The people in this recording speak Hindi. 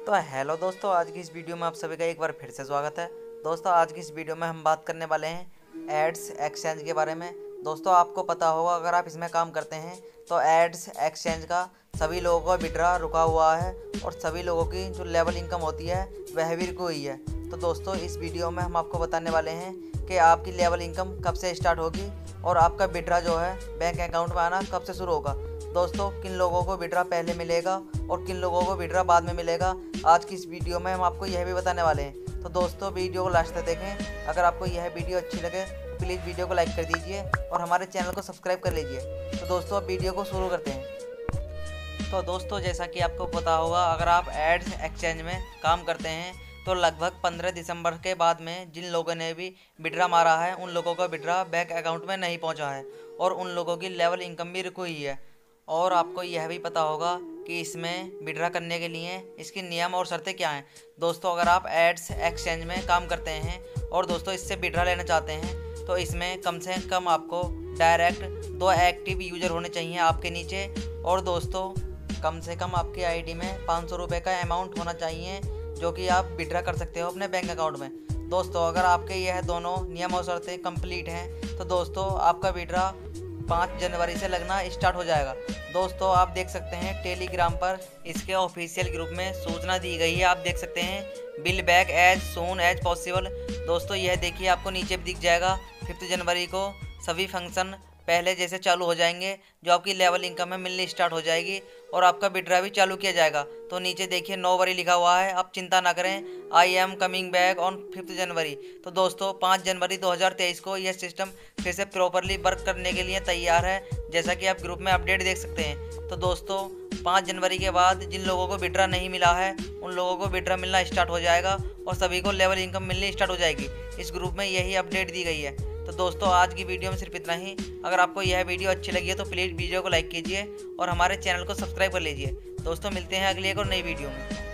तो हेलो दोस्तों, आज की इस वीडियो में आप सभी का एक बार फिर से स्वागत है। दोस्तों, आज की इस वीडियो में हम बात करने वाले हैं एड्स एक्सचेंज के बारे में। दोस्तों, आपको पता होगा, अगर आप इसमें काम करते हैं तो एड्स एक्सचेंज का सभी लोगों का विड्रा रुका हुआ है और सभी लोगों की जो लेवल इनकम होती है, वह भी रुकी हुई है। तो दोस्तों, इस वीडियो में हम आपको बताने वाले हैं कि आपकी लेवल इनकम कब से स्टार्ट होगी और आपका विड्रा जो है बैंक अकाउंट में आना कब से शुरू होगा? दोस्तों, किन लोगों को विड्रा पहले मिलेगा और किन लोगों को विड्रा बाद में मिलेगा, आज की इस वीडियो में हम आपको यह भी बताने वाले हैं। तो दोस्तों, वीडियो को लास्ट तक देखें। अगर आपको यह वीडियो अच्छी लगे तो प्लीज़ वीडियो को लाइक कर दीजिए और हमारे चैनल को सब्सक्राइब कर लीजिए। तो दोस्तों, अब वीडियो को शुरू करते हैं। तो दोस्तों, जैसा कि आपको पता होगा, अगर आप एड्स एक्सचेंज में काम करते हैं तो लगभग 15 दिसंबर के बाद में जिन लोगों ने भी विड्रा मारा है, उन लोगों का विड्रा बैंक अकाउंट में नहीं पहुँचा है और उन लोगों की लेवल इनकम भी रुकी हुई है। और आपको यह भी पता होगा कि इसमें विड्रा करने के लिए इसके नियम और शर्तें क्या हैं। दोस्तों, अगर आप एड्स एक्सचेंज में काम करते हैं और दोस्तों इससे विड्रा लेना चाहते हैं तो इसमें कम से कम आपको डायरेक्ट दो एक्टिव यूज़र होने चाहिए आपके नीचे। और दोस्तों, कम से कम आपकी आईडी में पाँच सौ रुपये का अमाउंट होना चाहिए जो कि आप विड्रा कर सकते हो अपने बैंक अकाउंट में। दोस्तों, अगर आपके यह दोनों नियम और शर्तें कंप्लीट हैं तो दोस्तों, आपका विड्रा पाँच जनवरी से लगना स्टार्ट हो जाएगा। दोस्तों, आप देख सकते हैं टेलीग्राम पर इसके ऑफिशियल ग्रुप में सूचना दी गई है। आप देख सकते हैं will back as soon as possible दोस्तों, यह देखिए, आपको नीचे दिख जाएगा। फिफ्थ जनवरी को सभी फ़ंक्शन पहले जैसे चालू हो जाएँगे, जो आपकी लेवल इनकम में मिलनी स्टार्ट हो जाएगी। और आपका विड्रा भी चालू किया जाएगा। तो नीचे देखिए, नौ वरी लिखा हुआ है। आप चिंता ना करें। I am coming back on fifth January तो दोस्तों, पाँच जनवरी 2023 को यह सिस्टम फिर से प्रॉपरली वर्क करने के लिए तैयार है, जैसा कि आप ग्रुप में अपडेट देख सकते हैं। तो दोस्तों, पाँच जनवरी के बाद जिन लोगों को विड्रा नहीं मिला है, उन लोगों को विड्रा मिलना स्टार्ट हो जाएगा और सभी को लेवल इनकम मिलनी स्टार्ट हो जाएगी। इस ग्रुप में यही अपडेट दी गई है। दोस्तों, आज की वीडियो में सिर्फ़ इतना ही। अगर आपको यह वीडियो अच्छी लगी है तो प्लीज़ वीडियो को लाइक कीजिए और हमारे चैनल को सब्सक्राइब कर लीजिए। दोस्तों, मिलते हैं अगली एक और नई वीडियो में।